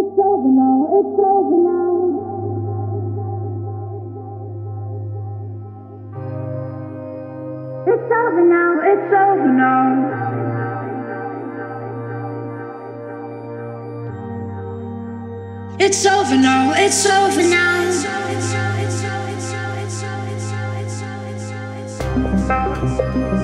It's over now, it's over now. It's over now, it's over now. It's over now, it's over now. It's over now.